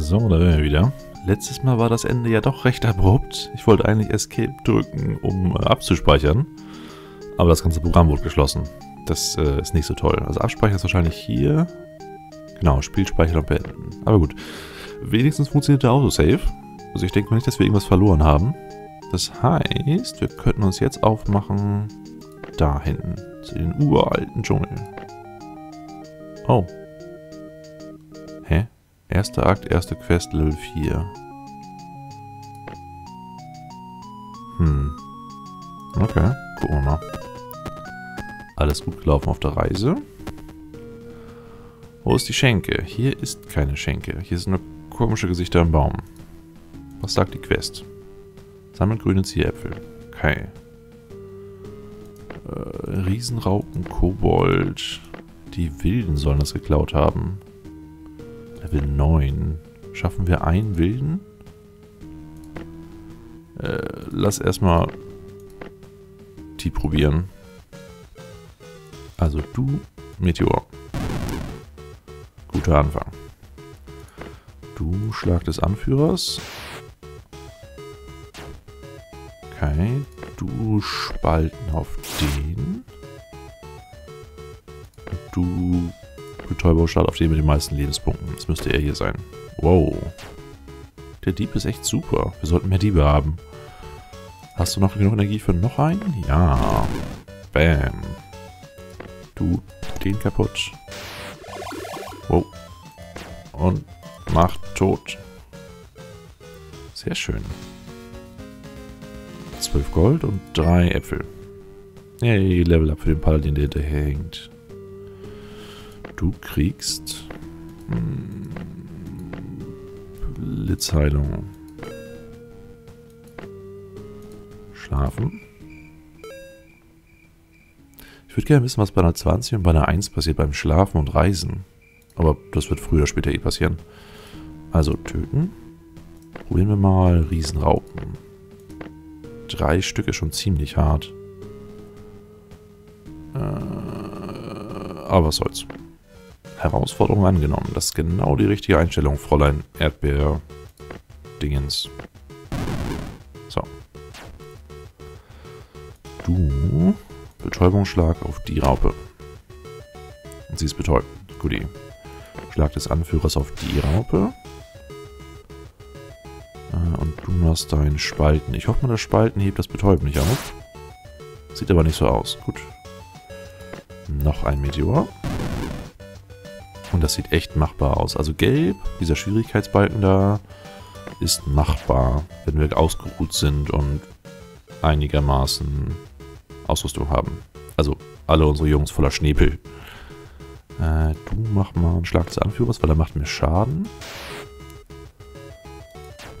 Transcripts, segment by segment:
So, da wären wir wieder. Letztes Mal war das Ende ja doch recht abrupt. Ich wollte eigentlich Escape drücken, um äh, abzuspeichern. Aber das ganze Programm wurde geschlossen. Das äh, ist nicht so toll. Also abspeichern ist wahrscheinlich hier. Genau, Spielspeicher und beenden. Aber gut. Wenigstens funktioniert der Autosave. Also ich denke mal nicht, dass wir irgendwas verloren haben. Das heißt, wir könnten uns jetzt aufmachen da hinten. Zu den uralten Dschungel. Oh. Erster Akt, erste Quest, Level 4. Hm. Okay, gucken wir mal. Alles gut gelaufen auf der Reise. Wo ist die Schenke? Hier ist keine Schenke. Hier sind nur komische Gesichter im Baum. Was sagt die Quest? Sammelt grüne Zieräpfel. Okay. Äh, Riesenraupen, Kobold. Die Wilden sollen das geklaut haben. Level 9. Schaffen wir einen Wilden? Äh, lass erstmal die probieren. Also du, Meteor. Guter Anfang. Du, Schlag des Anführers. Okay, du Spalten auf den. Und du Betäubungsstart auf den mit den meisten Lebenspunkten. Das müsste er hier sein. Wow. Der Dieb ist echt super. Wir sollten mehr Diebe haben. Hast du noch genug Energie für noch einen? Ja. Bam. Du, den kaputt. Wow. Und macht tot. Sehr schön. 12 Gold und 3 Äpfel. Hey, Level Up für den Paladin, der hinterher hängt. Du kriegst... Hm, Blitzheilung. Schlafen. Ich würde gerne wissen, was bei einer 20 und bei einer 1 passiert beim Schlafen und Reisen. Aber das wird früher oder später eh passieren. Also töten. Probieren wir mal Riesenraupen. Drei Stück ist schon ziemlich hart. Äh, aber was soll's. Herausforderung angenommen. Das ist genau die richtige Einstellung, Fräulein Erdbeer-Dingens. So. Du. Betäubungsschlag auf die Raupe. Und sie ist betäubt. Guti. Schlag des Anführers auf die Raupe. Äh, und du machst deinen Spalten. Ich hoffe mal, das Spalten hebt das Betäuben nicht auf. Sieht aber nicht so aus. Gut. Noch ein Meteor. Und das sieht echt machbar aus. Also gelb, dieser Schwierigkeitsbalken da, ist machbar, wenn wir ausgeruht sind und einigermaßen Ausrüstung haben. Also alle unsere Jungs voller Schnepel. Äh, du mach mal einen Schlag des Anführers, weil er macht mir Schaden.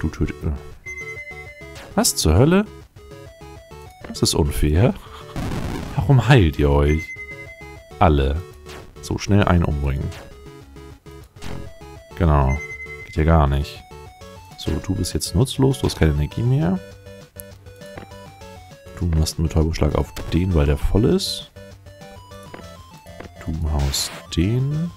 Du tötest... Äh. Was zur Hölle? Das ist unfair. Warum heilt ihr euch? Alle. So schnell einen umbringen. Genau. Geht ja gar nicht. So, du bist jetzt nutzlos, du hast keine Energie mehr. Du machst einen Betäubungsschlag auf den, weil der voll ist. Du haust den.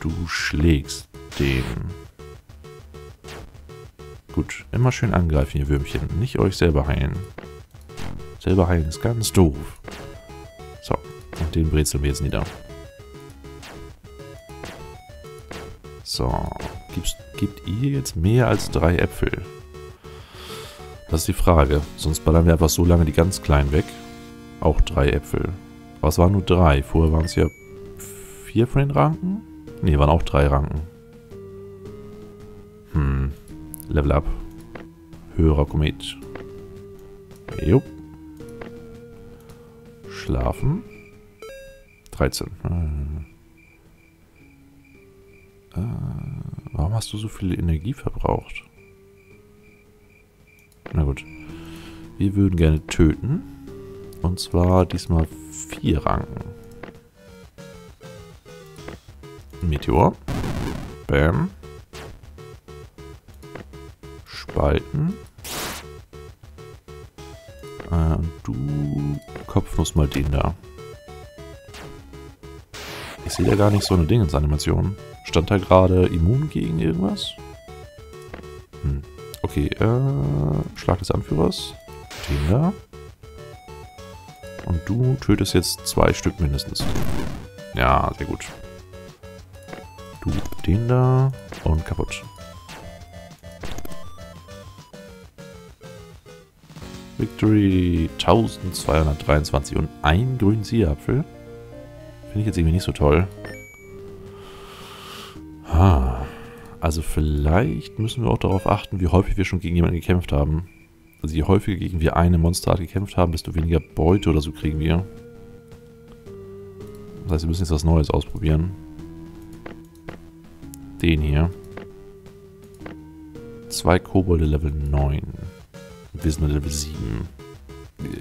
Du schlägst den. Gut, immer schön angreifen, ihr Würmchen. Nicht euch selber heilen. Selber heilen ist ganz doof. So, und den brezeln wir jetzt nieder. So, Gibt's, gibt ihr jetzt mehr als drei Äpfel? Das ist die Frage. Sonst ballern wir einfach so lange die ganz kleinen weg. Auch drei Äpfel. Es waren nur drei. Vorher waren es ja vier von den Ranken? Ne, waren auch drei Ranken. Hm. Level up. Höherer Komet. Jupp. Schlafen. 13. Äh, warum hast du so viel Energie verbraucht? Na gut. Wir würden gerne töten. Und zwar diesmal vier Ranken. Meteor. Bam. Spalten. Äh, du Kopfnuss mal den da. Ich sehe da gar nicht so eine Dingensanimation. Stand da gerade immun gegen irgendwas? Hm. Okay, äh, Schlag des Anführers. Den da. Und du tötest jetzt zwei Stück mindestens. Ja, sehr gut. Du den da und kaputt. Victory 1223 und ein grünen Siegerapfel. Finde ich jetzt irgendwie nicht so toll. Also vielleicht müssen wir auch darauf achten, wie häufig wir schon gegen jemanden gekämpft haben. Also je häufiger gegen wir eine Monsterart gekämpft haben, desto weniger Beute oder so kriegen wir. Das heißt, wir müssen jetzt was Neues ausprobieren. Den hier. Zwei Kobolde Level 9. Wir sind Level 7.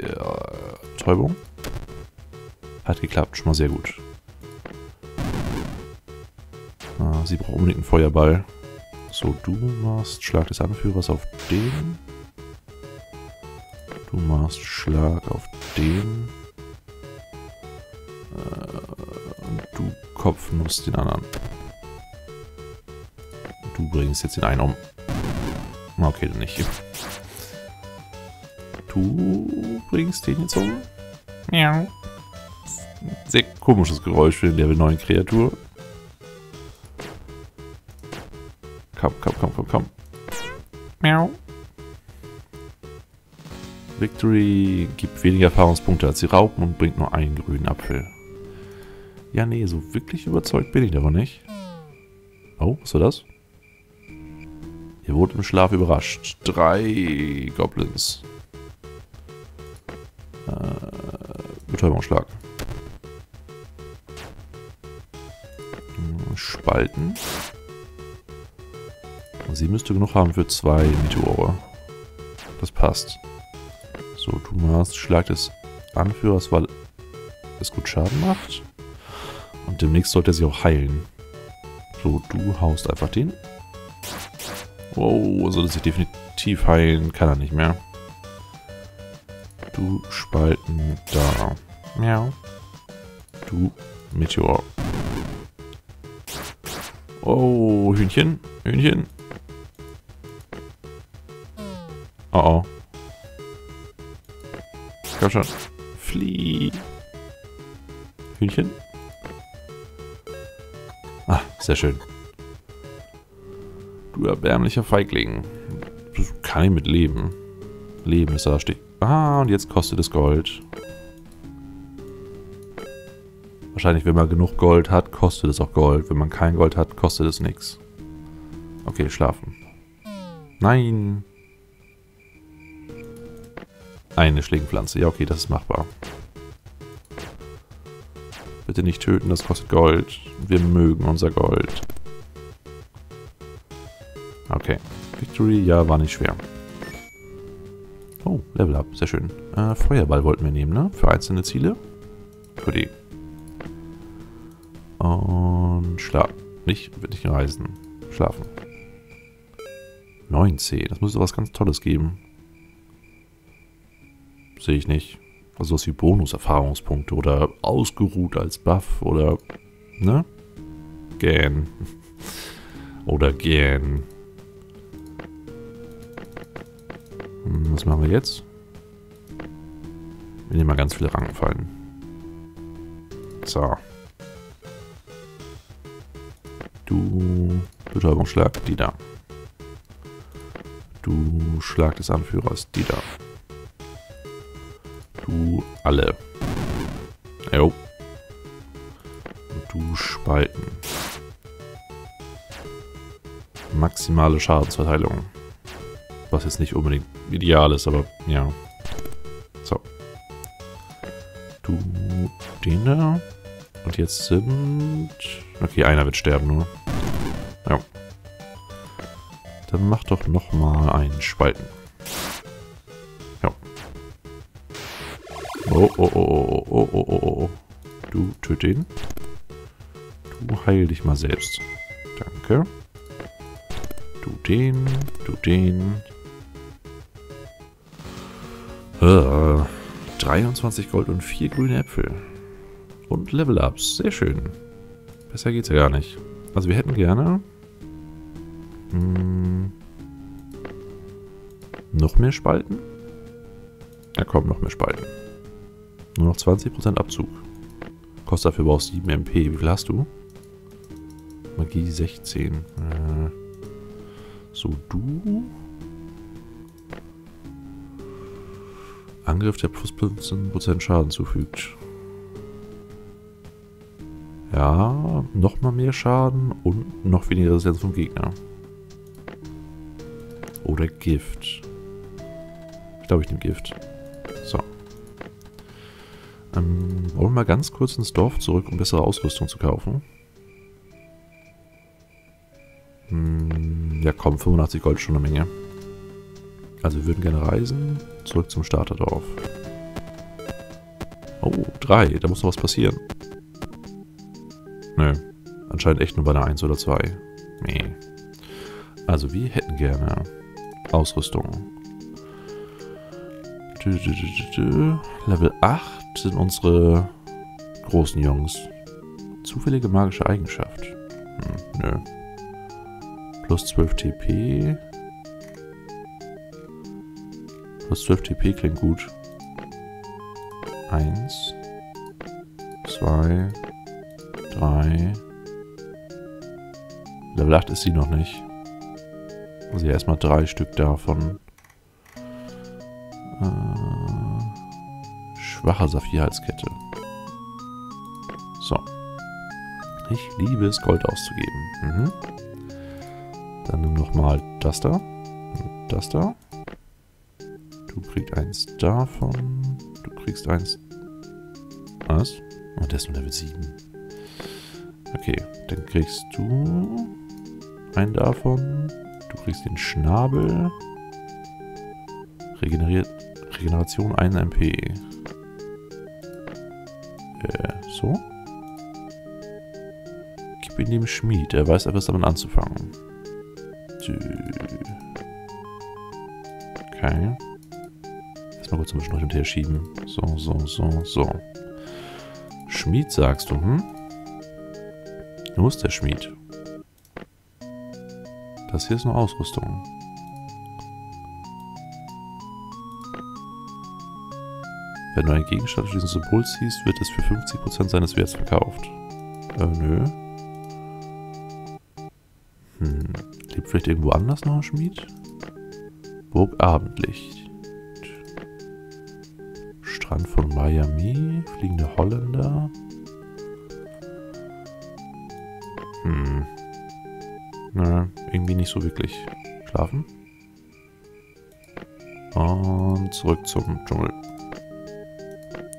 Ja, Täubung. Hat geklappt, schon mal sehr gut. Sie braucht unbedingt einen Feuerball. So, du machst Schlag des Anführers auf den. Du machst Schlag auf den. Äh, und du kopfnuss den anderen. Du bringst jetzt den einen um. Okay, dann nicht. Du bringst den jetzt um. Ja. Sehr komisches Geräusch für die Level 9 Kreatur. Komm, komm, komm, komm, komm. Miau. Victory gibt weniger Erfahrungspunkte als die Raupen und bringt nur einen grünen Apfel. Ja, nee, so wirklich überzeugt bin ich davon nicht. Oh, was war das? Ihr wurdet im Schlaf überrascht. Drei Goblins. Äh, Betäubungsschlag. Hm, Spalten. Sie müsste genug haben für zwei Meteore. Das passt. So, du machst Schlag des Anführers, weil es gut Schaden macht. Und demnächst sollte er sie auch heilen. So, du haust einfach den. Wow, soll er sich definitiv heilen. Kann er nicht mehr. Du Spalten da. Miau. Du Meteor. Oh, Hühnchen. Hühnchen. Oh oh. Komm schon. Flieh. Hühnchen. Ah, sehr schön. Du erbärmlicher Feigling. Das kann ich mit leben. Leben ist da steht. Ah, und jetzt kostet es Gold. Wahrscheinlich, wenn man genug Gold hat, kostet es auch Gold. Wenn man kein Gold hat, kostet es nichts. Okay, schlafen. Nein. Eine Schlingpflanze. Ja, okay, das ist machbar. Bitte nicht töten, das kostet Gold. Wir mögen unser Gold. Okay. Victory, ja, war nicht schwer. Oh, Level Up, sehr schön. Äh, Feuerball wollten wir nehmen, ne? Für einzelne Ziele. Für die. Und schlafen. Nicht, nicht reisen. Schlafen. 9C, das müsste was ganz Tolles geben. Sehe ich nicht. Also was wie Bonus-Erfahrungspunkte oder ausgeruht als Buff oder, ne? Gern. oder gern. Hm, was machen wir jetzt? Wir nehmen mal ganz viele Rangenfallen. So. Du Betäubungsschlag, die da. Du Schlag des Anführers, die da. Du alle. Jo. Du Spalten. Maximale Schadensverteilung. Was jetzt nicht unbedingt ideal ist, aber ja. So. Du den da. Und jetzt sind... Okay, einer wird sterben nur. Ja. Dann mach doch nochmal einen Spalten. Oh, oh, oh, oh, oh, oh, oh, oh. Du töte ihn. Du heil dich mal selbst. Danke. Du den, du den. Uh, 23 Gold und 4 grüne Äpfel. Und Level-Ups. Sehr schön. Besser geht's ja gar nicht. Also wir hätten gerne... Mh, hm, noch mehr Spalten? Ja komm, noch mehr Spalten. Nur noch 20% Abzug. Kostet dafür aber auch 7 MP. Wie viel hast du? Magie 16. Äh, so, du... Angriff, der plus 15% Schaden zufügt. Ja, nochmal mehr Schaden und noch weniger Resistenz vom Gegner. Oder Gift. Ich glaube, ich nehme Gift. Ähm, wollen wir mal ganz kurz ins Dorf zurück, um bessere Ausrüstung zu kaufen? Hm, ja komm, 85 Gold schon eine Menge. Also wir würden gerne reisen. Zurück zum Starterdorf. Oh, drei. Da muss noch was passieren. Nö. Anscheinend echt nur bei einer 1 oder 2. Nee. Also wir hätten gerne Ausrüstung. Level 8 sind unsere großen Jungs. Zufällige magische Eigenschaft. Hm, nö. Plus 12 TP. Plus 12 TP klingt gut. Eins. Zwei. Drei. Level 8 ist sie noch nicht. Also erstmal drei Stück davon. Äh, schwache Saphirhalskette. So. Ich liebe es, Gold auszugeben. Mhm. Dann nimm nochmal das da. Und das da. Du kriegst eins davon. Du kriegst eins. Was? Oh, der ist nur Level 7. Okay, dann kriegst du einen davon. Du kriegst den Schnabel. Regeneriert, Regeneration 1 MP. Äh, so? Gib ihn dem Schmied. Er weiß etwas damit anzufangen. Okay mal kurz zwischen hin und her schieben. So, so, so, so. Schmied sagst du, hm? Wo ist der Schmied? Das hier ist nur Ausrüstung. Wenn du einen Gegenstand für diesen Symbol ziehst, wird es für 50% seines Werts verkauft. Äh, nö. Hm. Lebt vielleicht irgendwo anders noch ein Schmied? Burg Abendlicht. Strand von Miami, fliegende Holländer. Hm. Na, irgendwie nicht so wirklich. Schlafen. Und zurück zum Dschungel.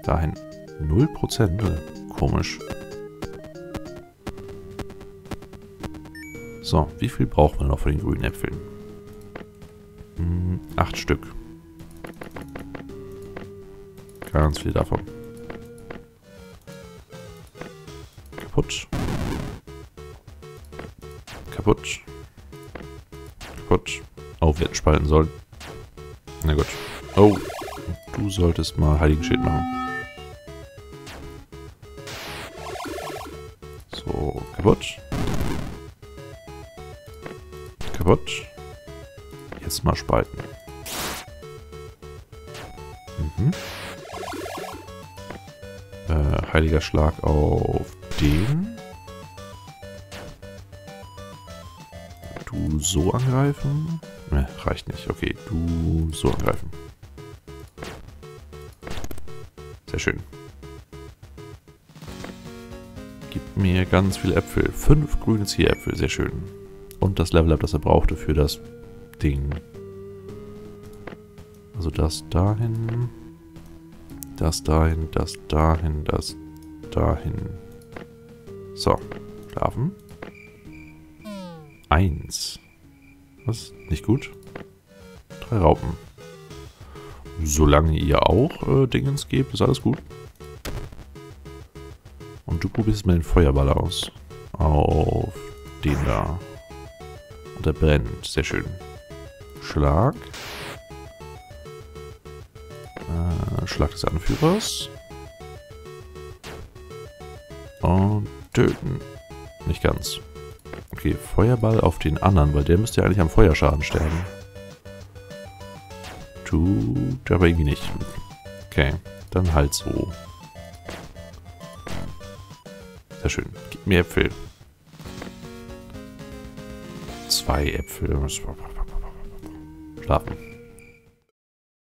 Dahin. 0%? Komisch. So, wie viel brauchen wir noch von den grünen Äpfeln? Hm, acht Stück. Ganz viel davon. Kaputt. Kaputt. Kaputt. Oh, wir hätten spalten sollen. Na gut. Oh, du solltest mal Heiligen Schild machen. Mal spalten. Mhm. Äh, heiliger Schlag auf den. Du so angreifen. Ne, reicht nicht. Okay, du so angreifen. Sehr schön. Gib mir ganz viele Äpfel. Fünf grüne Zieräpfel, sehr schön. Und das Level-Up, das er brauchte für das Ding. Also das dahin. Das dahin, das dahin, das dahin. So, schlafen. Eins. Was? Nicht gut? Drei Raupen. Solange ihr auch äh, Dingens gebt, ist alles gut. Und du probierst mal den Feuerball aus. Auf den da. Und der brennt. Sehr schön. Schlag. Schlag des Anführers. Und töten. Nicht ganz. Okay, Feuerball auf den anderen, weil der müsste ja eigentlich am Feuerschaden sterben. Tut aber irgendwie nicht. Okay, dann halt so. Sehr schön. Gib mir Äpfel. Zwei Äpfel. Schlafen.